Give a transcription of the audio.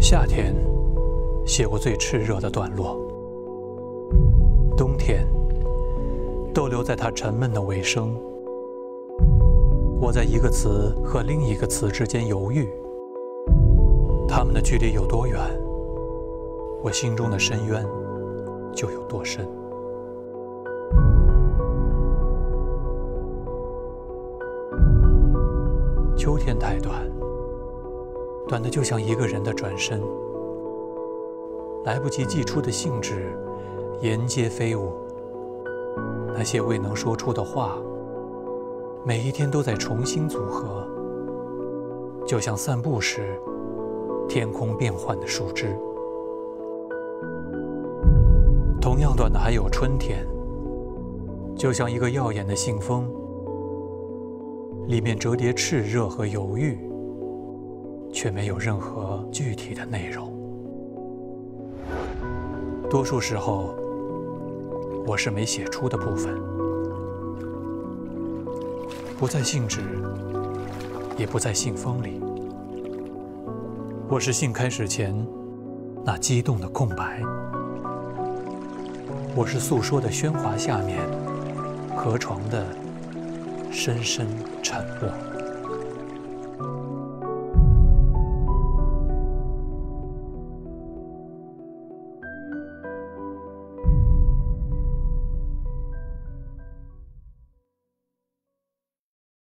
夏天写过最炽热的段落。冬天都留在它沉闷的尾声。我在一个词和另一个词之间犹豫。他们的距离有多远？我心中的深渊就有多深。秋天太短，短的就像一个人的转身，来不及寄出的兴致沿街飞舞，那些未能说出的话，每一天都在重新组合，就像散步时天空变幻的树枝。同样短的还有春天，就像一个耀眼的信封。里面折叠炽热和犹豫，却没有任何具体的内容。多数时候，我是没写出的部分，不在信纸，也不在信封里。我是信开始前那激动的空白，我是诉说的喧哗下面河床的。深深沉默。